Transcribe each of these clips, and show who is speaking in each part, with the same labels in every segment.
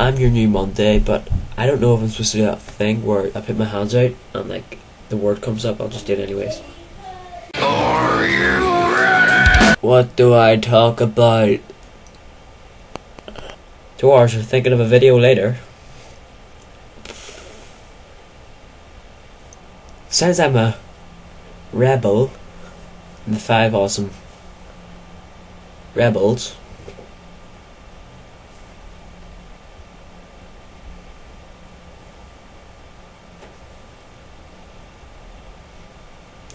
Speaker 1: I'm your new Monday, but I don't know if I'm supposed to do that thing where I put my hands out and like the word comes up. I'll just do it anyways.
Speaker 2: Are you ready?
Speaker 1: What do I talk about? Two hours of thinking of a video later. Since I'm a rebel the five awesome rebels.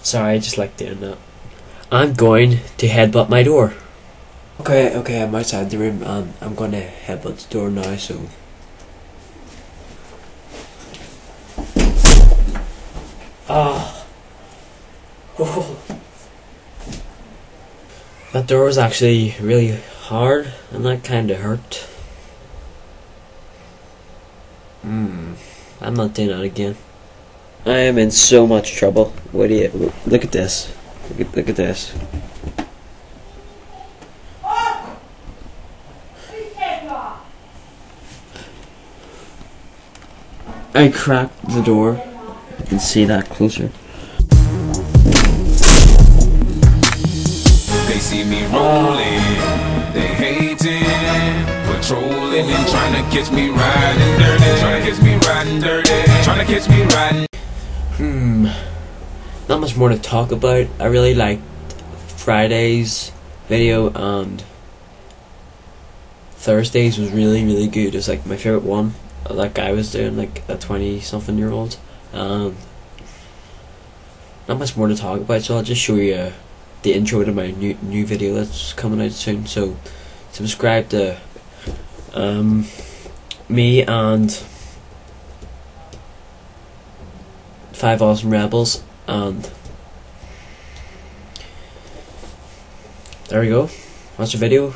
Speaker 1: Sorry, I just like doing that. I'm going to headbutt my door. Okay, okay, I'm outside the room and I'm going to headbutt the door now, so. Ah. Oh. That door was actually really hard and that kind of hurt. Hmm, I'm not doing that again. I am in so much trouble. What do you look at this? Look at, look at this. I cracked the door. You can see that closer.
Speaker 2: They see me rolling, they hating, patrolling and trying to catch me riding dirty, trying to catch me riding dirty, trying to catch me riding.
Speaker 1: Hmm. Not much more to talk about. I really liked Friday's video and Thursday's was really really good. It was like my favorite one. That guy was doing like a twenty something year old. Um. Not much more to talk about, so I'll just show you the intro to my new new video that's coming out soon. So subscribe to um me and Five Awesome Rebels and there we go. Watch the video.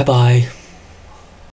Speaker 1: Bye bye.